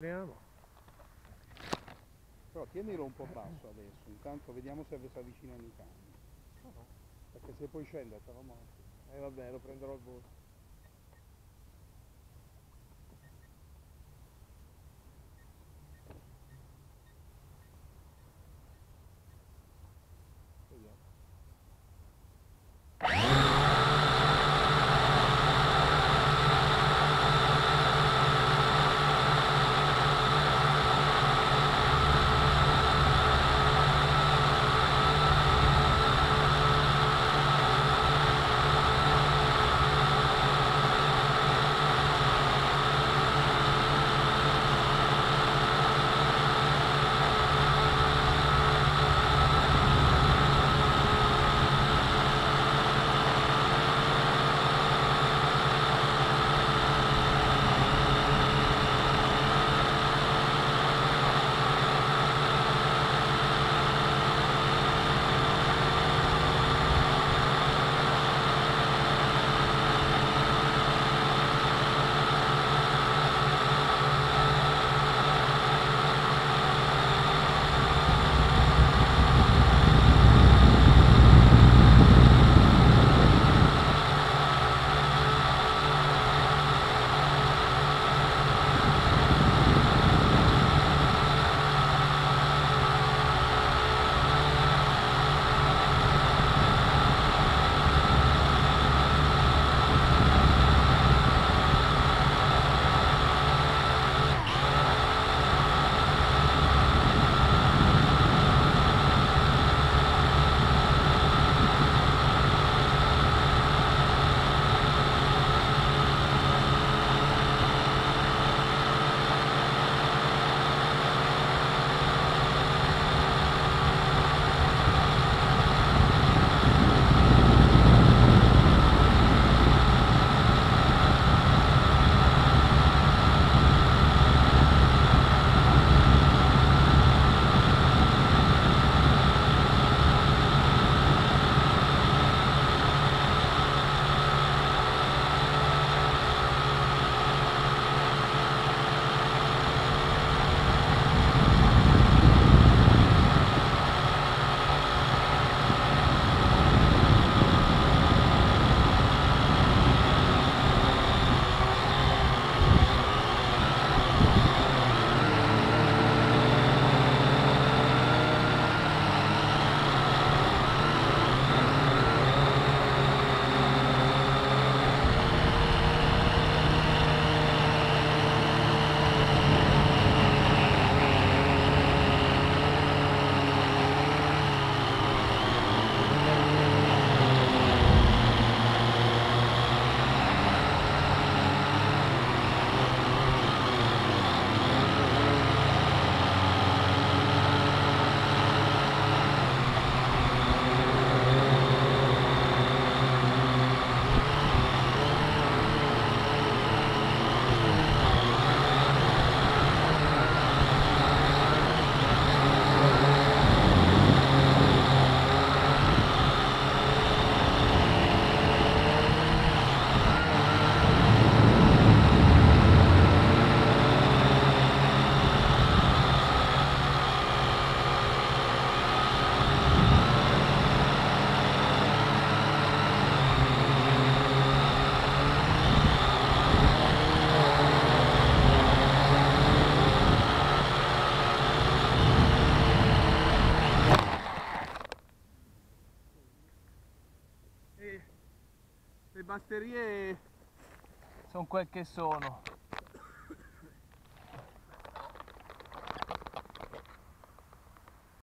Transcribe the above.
Speriamo. Però tienilo un po' basso adesso, intanto vediamo se si avvicinano i cani. Perché se poi scende sarò morto. Eh vabbè, lo prenderò al volo. Batterie sono quel che sono.